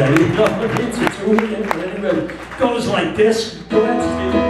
today. You know, it's a tool, and it goes like this. Go ahead.